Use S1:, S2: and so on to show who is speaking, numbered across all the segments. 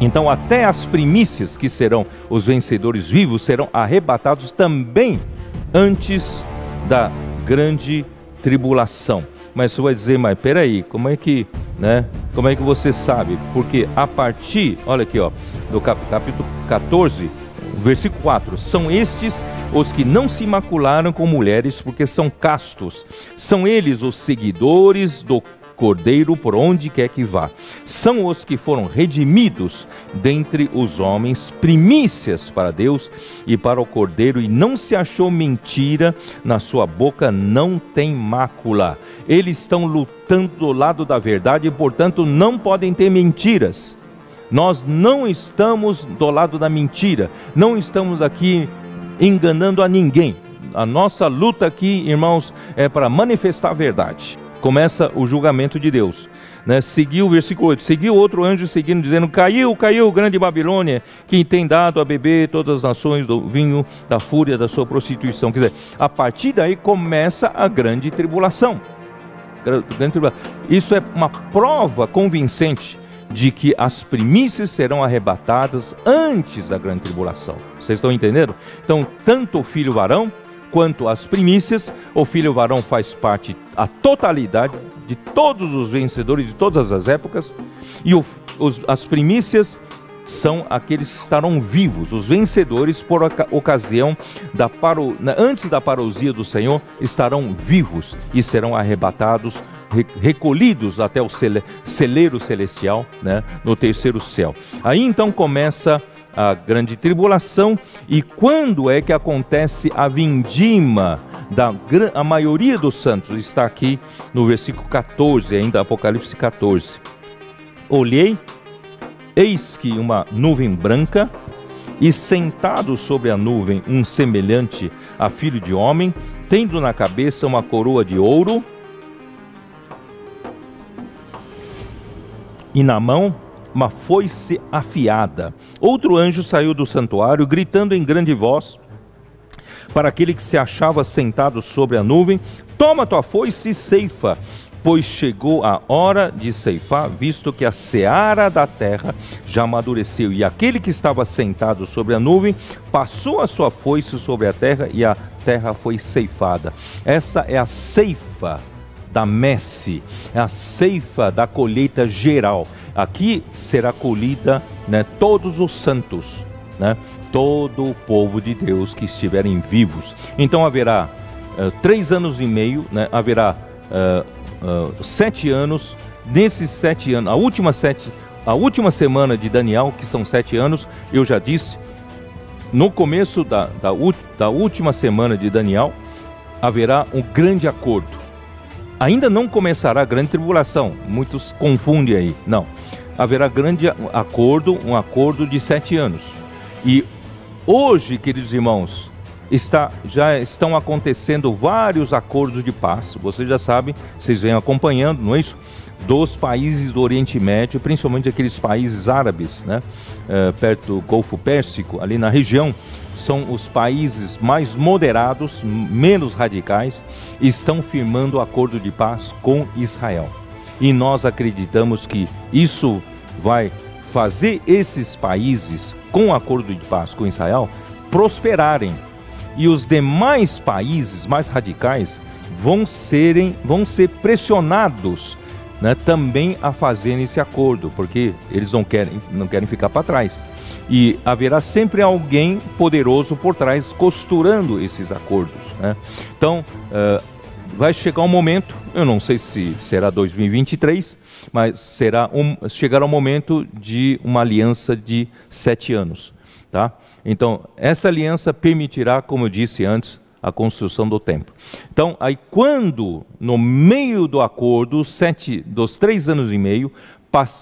S1: Então, até as primícias, que serão os vencedores vivos, serão arrebatados também antes da grande tribulação. Mas você vai dizer, mas peraí, como é que, né? Como é que você sabe? Porque a partir, olha aqui, ó, do capítulo 14, versículo 4: São estes os que não se macularam com mulheres, porque são castos. São eles os seguidores do cordeiro por onde quer que vá. São os que foram redimidos dentre os homens, primícias para Deus e para o cordeiro, e não se achou mentira, na sua boca não tem mácula. Eles estão lutando do lado da verdade e, portanto, não podem ter mentiras. Nós não estamos do lado da mentira, não estamos aqui enganando a ninguém. A nossa luta aqui, irmãos, é para manifestar a verdade começa o julgamento de Deus. Né? Seguiu o versículo 8: seguiu outro anjo seguindo, dizendo: Caiu, caiu, grande Babilônia, que tem dado a beber todas as nações do vinho da fúria da sua prostituição. Quer dizer, a partir daí começa a grande tribulação. Isso é uma prova convincente de que as primícias serão arrebatadas antes da grande tribulação. Vocês estão entendendo? Então, tanto o filho varão quanto às primícias, o filho varão faz parte a totalidade de todos os vencedores de todas as épocas, e o, os, as primícias são aqueles que estarão vivos, os vencedores por ocasião da paro, antes da parousia do Senhor estarão vivos e serão arrebatados, recolhidos até o celeiro celestial, né, no terceiro céu. Aí então começa a grande tribulação. E quando é que acontece a vindima da a maioria dos santos? Está aqui no versículo 14, ainda Apocalipse 14. Olhei, eis que uma nuvem branca, e sentado sobre a nuvem um semelhante a filho de homem, tendo na cabeça uma coroa de ouro, e na mão uma foice afiada. Outro anjo saiu do santuário, gritando em grande voz para aquele que se achava sentado sobre a nuvem: Toma tua foice e ceifa, pois chegou a hora de ceifar, visto que a seara da terra já amadureceu. E aquele que estava sentado sobre a nuvem passou a sua foice sobre a terra e a terra foi ceifada. Essa é a ceifa da messe, é a ceifa da colheita geral. Aqui será colhida né, todos os santos, né, todo o povo de Deus que estiverem vivos. Então haverá uh, três anos e meio, né, haverá uh, uh, sete anos. Nesses sete anos, a última sete, a última semana de Daniel, que são sete anos, eu já disse, no começo da, da, da última semana de Daniel, haverá um grande acordo ainda não começará a grande tribulação. Muitos confundem aí. Não. Haverá grande acordo, um acordo de sete anos. E hoje, queridos irmãos, está, já estão acontecendo vários acordos de paz. Vocês já sabem, vocês vêm acompanhando, não é isso? Dos países do Oriente Médio, principalmente aqueles países árabes, né? É, perto do Golfo Pérsico, ali na região são os países mais moderados, menos radicais, estão firmando acordo de paz com Israel. E nós acreditamos que isso vai fazer esses países com acordo de paz com Israel prosperarem. E os demais países mais radicais vão serem vão ser pressionados né, também a fazerem esse acordo, porque eles não querem não querem ficar para trás e haverá sempre alguém poderoso por trás costurando esses acordos. Né? Então, uh, vai chegar um momento, eu não sei se será 2023, mas será um, chegará um momento de uma aliança de sete anos. Tá? Então, essa aliança permitirá, como eu disse antes, a construção do templo. Então, aí quando no meio do acordo, sete, dos três anos e meio,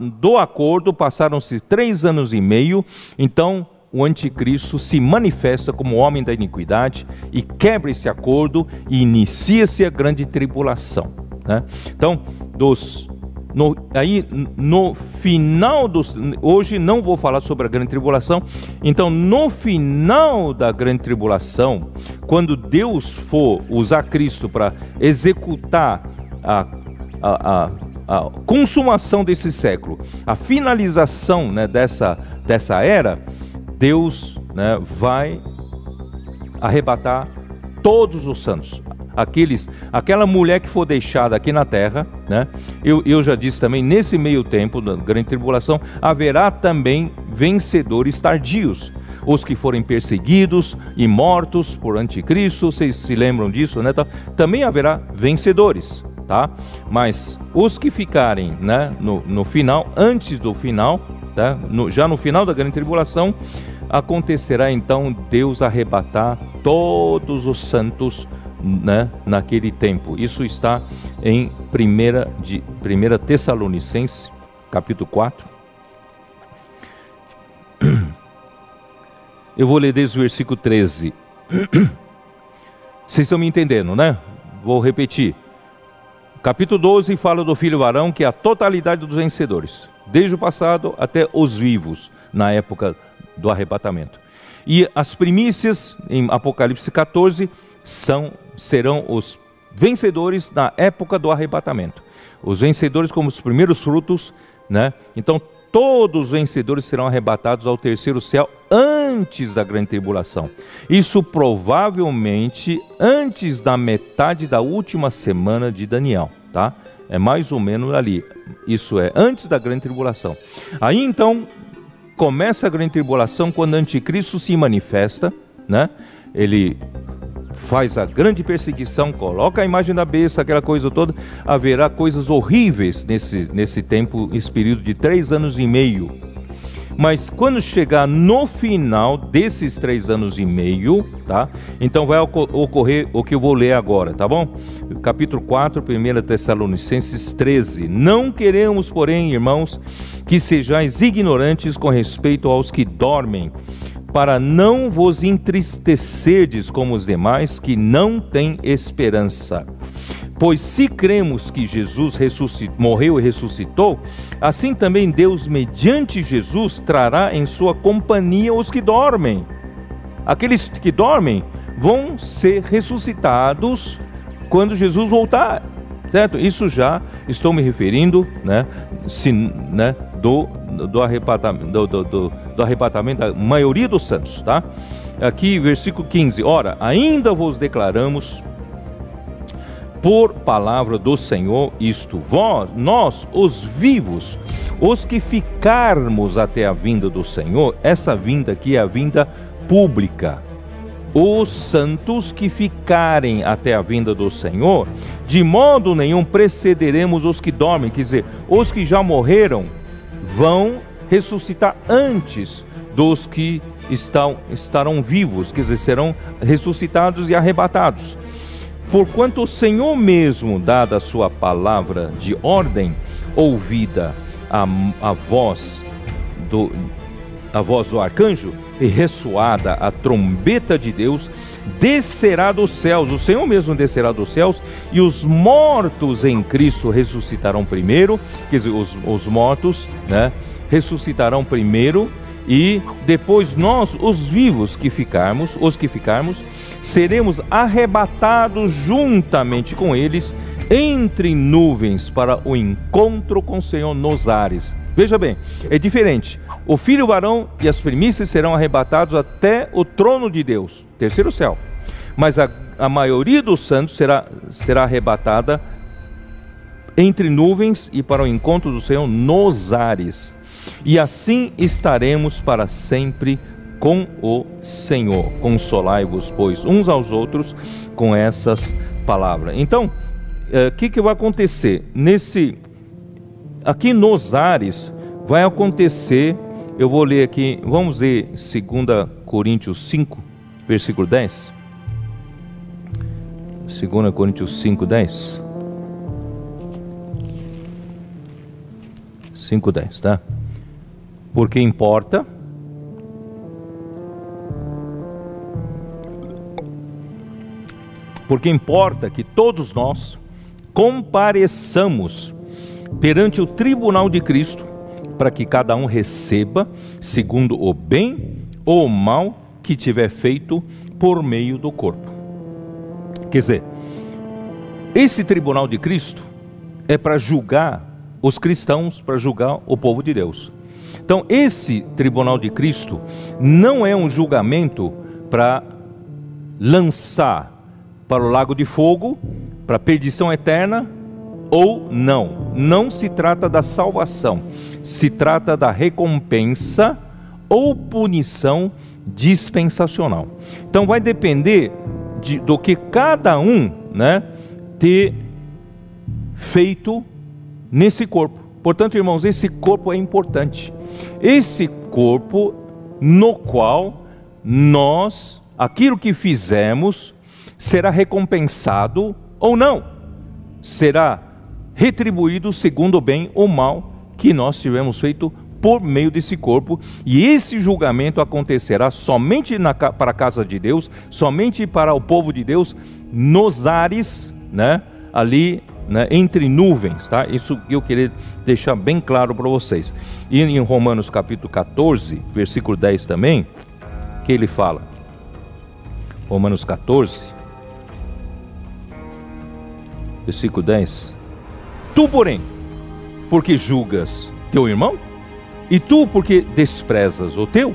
S1: do acordo passaram-se três anos e meio, então o anticristo se manifesta como homem da iniquidade e quebra esse acordo e inicia-se a grande tribulação. Né? Então, dos, no, aí no final dos. Hoje não vou falar sobre a grande tribulação. Então, no final da grande tribulação, quando Deus for usar Cristo para executar a, a, a a consumação desse século, a finalização né, dessa, dessa era, Deus né, vai arrebatar todos os santos. Aqueles, aquela mulher que for deixada aqui na terra, né? Eu, eu já disse também, nesse meio tempo da grande tribulação, haverá também vencedores tardios. Os que forem perseguidos e mortos por anticristo, vocês se lembram disso, né? Também haverá vencedores, tá? Mas os que ficarem, né, no, no final, antes do final, tá? No, já no final da grande tribulação, acontecerá então Deus arrebatar todos os santos né, naquele tempo. Isso está em 1 de primeira Tessalonicenses, capítulo 4. Eu vou ler desde o versículo 13. Vocês estão me entendendo, né? Vou repetir. Capítulo 12 fala do filho varão, que é a totalidade dos vencedores, desde o passado até os vivos, na época do arrebatamento. E as primícias, em Apocalipse 14, são, serão os vencedores na época do arrebatamento. Os vencedores como os primeiros frutos, né? Então, todos os vencedores serão arrebatados ao terceiro céu antes da grande tribulação. Isso provavelmente antes da metade da última semana de Daniel, tá? É mais ou menos ali. Isso é antes da grande tribulação. Aí então começa a grande tribulação quando o anticristo se manifesta, né? Ele faz a grande perseguição, coloca a imagem da besta, aquela coisa toda, haverá coisas horríveis nesse, nesse tempo, esse período de três anos e meio. Mas quando chegar no final desses três anos e meio, tá? Então vai ocorrer o que eu vou ler agora, tá bom? Capítulo 4, 1 Tessalonicenses 13. Não queremos, porém, irmãos, que sejais ignorantes com respeito aos que dormem, para não vos entristecerdes como os demais que não têm esperança. Pois se cremos que Jesus morreu e ressuscitou, assim também Deus, mediante Jesus, trará em sua companhia os que dormem. Aqueles que dormem vão ser ressuscitados quando Jesus voltar. Certo? Isso já estou me referindo, né, se, né do, do, arrebatamento, do, do, do arrebatamento da maioria dos santos, tá? Aqui, versículo 15: Ora, ainda vos declaramos por palavra do Senhor isto, vós, nós, os vivos, os que ficarmos até a vinda do Senhor, essa vinda aqui é a vinda pública. Os santos que ficarem até a vinda do Senhor, de modo nenhum precederemos os que dormem, quer dizer, os que já morreram vão ressuscitar antes dos que estão, estarão vivos, quer dizer, serão ressuscitados e arrebatados. Porquanto o Senhor mesmo, dada a sua palavra de ordem, ouvida a, a voz do a voz do arcanjo e ressoada a trombeta de Deus, descerá dos céus, o Senhor mesmo descerá dos céus, e os mortos em Cristo ressuscitarão primeiro, quer dizer, os, os mortos, né, ressuscitarão primeiro, e depois nós, os vivos que ficarmos, os que ficarmos, seremos arrebatados juntamente com eles entre nuvens para o encontro com o Senhor nos ares. Veja bem, é diferente. O filho varão e as primícias serão arrebatados até o trono de Deus, terceiro céu. Mas a, a maioria dos santos será, será arrebatada entre nuvens e para o encontro do Senhor nos ares e assim estaremos para sempre com o Senhor. Consolai-vos, pois, uns aos outros com essas palavras. Então, o eh, que, que vai acontecer? Nesse, aqui nos ares, vai acontecer, eu vou ler aqui, vamos ler 2 Coríntios 5, versículo 10. 2 Coríntios 5, 10. 5, 10, tá? porque importa. Porque importa que todos nós compareçamos perante o tribunal de Cristo, para que cada um receba segundo o bem ou o mal que tiver feito por meio do corpo. Quer dizer, esse tribunal de Cristo é para julgar os cristãos, para julgar o povo de Deus. Então, esse tribunal de Cristo não é um julgamento para lançar para o lago de fogo, para perdição eterna ou não. Não se trata da salvação, se trata da recompensa ou punição dispensacional. Então vai depender de, do que cada um né, ter feito nesse corpo. Portanto, irmãos, esse corpo é importante. Esse corpo no qual nós, aquilo que fizemos, será recompensado ou não. Será retribuído segundo o bem ou mal que nós tivemos feito por meio desse corpo, e esse julgamento acontecerá somente na, para a casa de Deus, somente para o povo de Deus, nos ares, né, ali né, entre nuvens, tá? Isso eu queria deixar bem claro para vocês. E em Romanos capítulo 14, versículo 10 também, que ele fala, Romanos 14, versículo 10: Tu, porém, porque julgas teu irmão? E tu, porque desprezas o teu?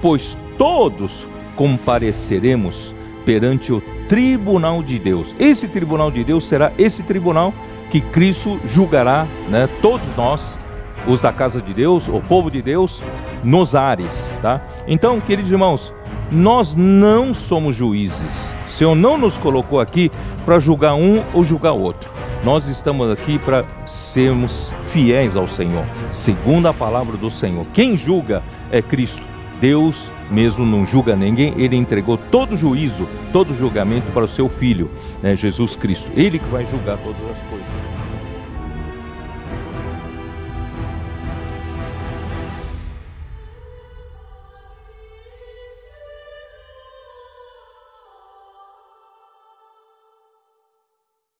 S1: Pois todos compareceremos perante o tribunal de Deus. Esse tribunal de Deus será esse tribunal que Cristo julgará, né, todos nós, os da casa de Deus, o povo de Deus, nos ares, tá? Então, queridos irmãos, nós não somos juízes. O Senhor não nos colocou aqui para julgar um ou julgar outro. Nós estamos aqui para sermos fiéis ao Senhor, segundo a palavra do Senhor. Quem julga é Cristo. Deus mesmo não julga ninguém, ele entregou todo juízo, todo julgamento para o seu filho, né, Jesus Cristo. Ele que vai julgar todas as coisas.